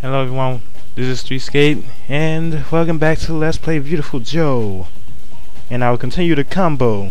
Hello everyone, this is Streetsk8t, and welcome back to Let's Play Viewtiful Joe. And I will continue the combo.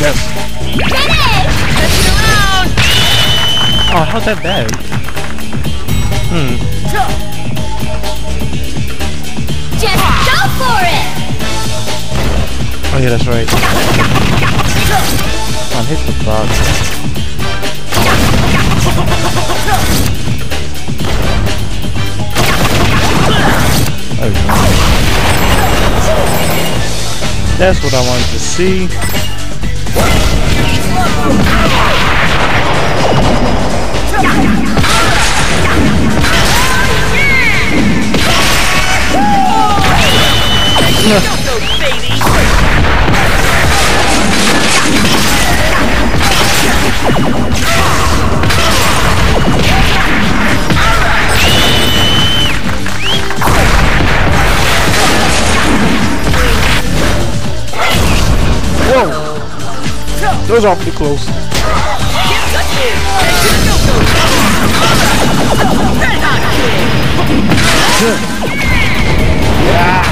Yes. Oh, how's that bad? Hmm. Just go for it! Oh yeah, that's right. On, hit the box. Go. That's what I wanted to see. Those are pretty close. yeah.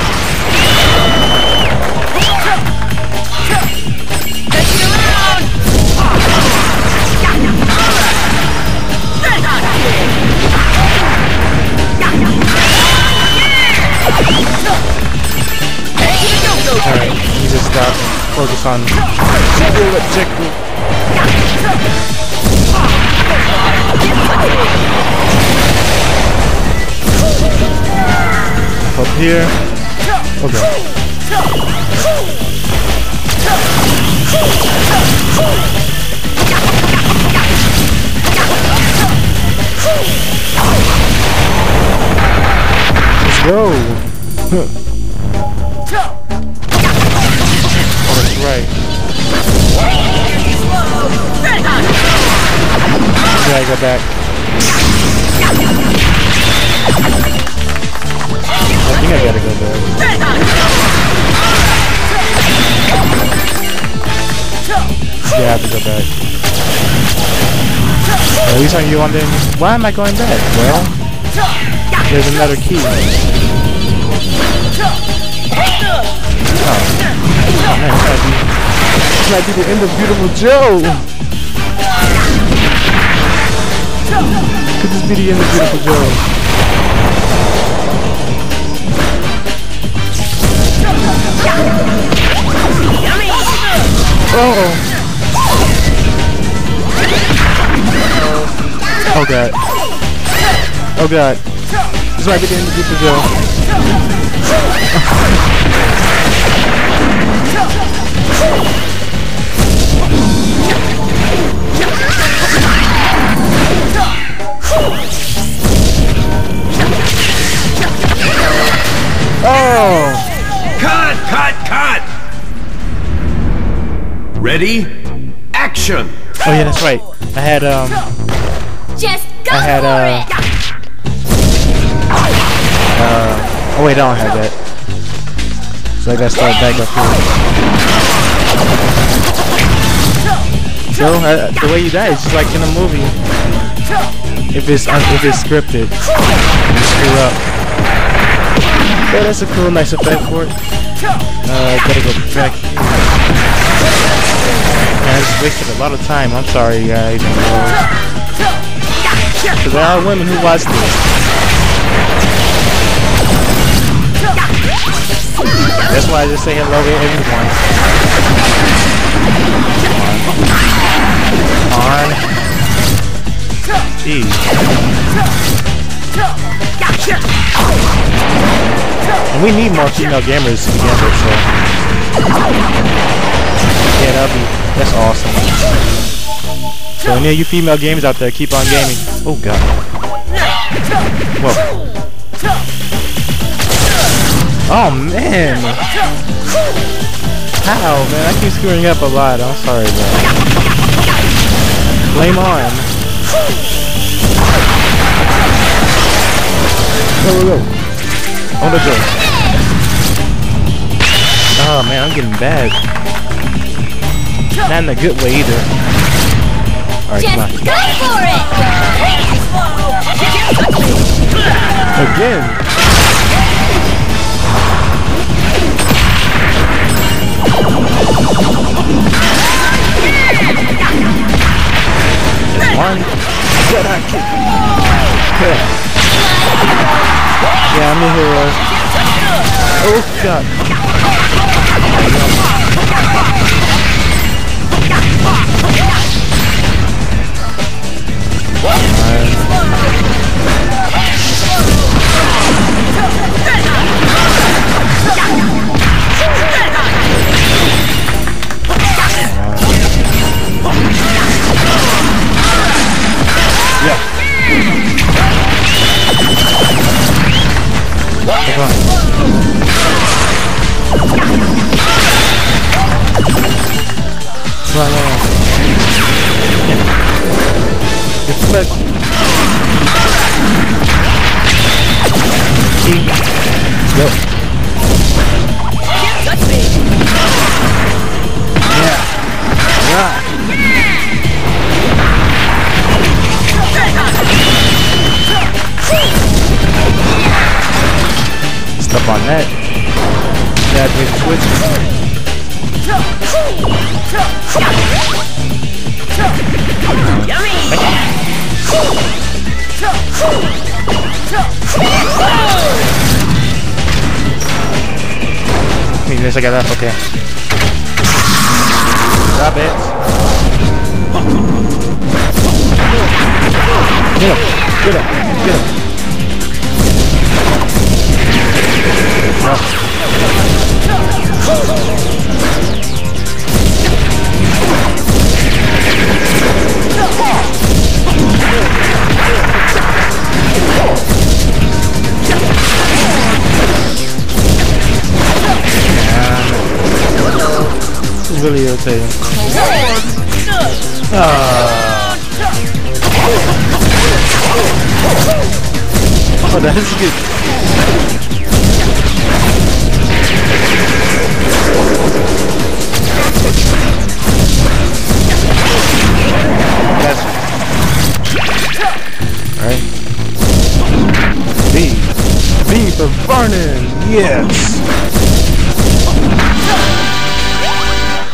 Alright, you just stop and focus on Up here. Okay. Let's go. Yeah, I go back. I think I gotta go back. Yeah, I have to go back. At least are you wondering, why am I going back? Well, there's another key. Oh. Oh man, this might be, this might be the end of Viewtiful Joe! Could this be the end of Viewtiful Joe? Oh! Oh god. Oh god. This might be the end of Viewtiful Joe. Ready? Action! Oh yeah, that's right. I had um, Just go I had, for uh, it! uh, oh wait, I don't have that. So I gotta start back up here. So uh, the way you die is just like in a movie. If it's un if it's scripted, you screw up. Yeah, that's a cool, nice effect for it. Uh, gotta go back. Wasted a lot of time. I'm sorry, guys. Because there are women who watch this. That's why I just say hello to everyone. On. Jeez. And we need more female gamers to begin with, so. Yeah, that'll be, that's awesome. So any of you female gamers out there, keep on gaming. Oh god. Whoa. Oh man! How, man? I keep screwing up a lot. I'm sorry, man. Flame on. Go, go, go. On the. Oh man, I'm getting bad. Not in a good way either. Alright, come on. Go for it! Again! One. On kick. Yeah, I'm a hero. Oh god. There's like a left, okay. Drop it. Get him, get him, Oh, that is good.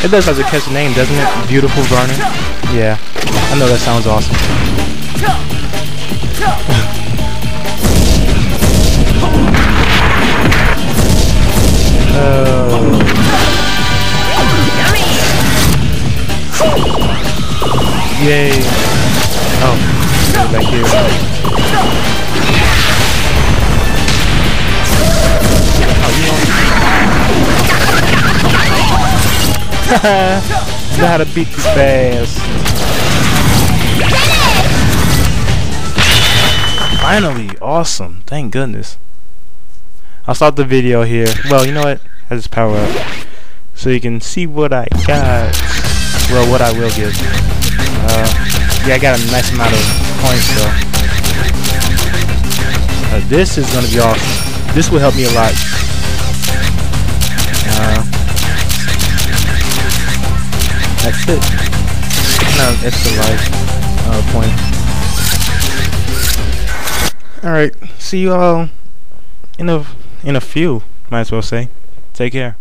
It does have a catchy name, doesn't it? Viewtiful Vernon? Yeah. I know that sounds awesome. Oh. Yay. Oh. Oh, know how to beat these fast. Finally, awesome. Thank goodness. I'll stop the video here. Well, you know what? I just power up. So you can see what I got. Well, what I will give. Uh, yeah, I got a nice amount of points though. Uh, this is gonna be awesome. This will help me a lot. That's it. No, it's the life uh, point. Alright, see you all in a in a few, might as well say. Take care.